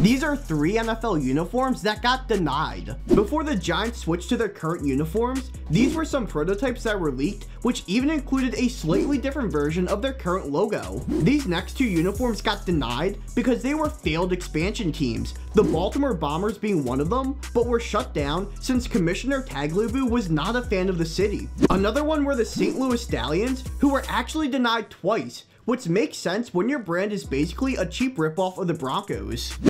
These are three NFL uniforms that got denied. Before the Giants switched to their current uniforms, these were some prototypes that were leaked, which even included a slightly different version of their current logo. These next two uniforms got denied because they were failed expansion teams, the Baltimore Bombers being one of them, but were shut down since Commissioner Tagliabue was not a fan of the city. Another one were the St. Louis Stallions, who were actually denied twice, which makes sense when your brand is basically a cheap ripoff of the Broncos.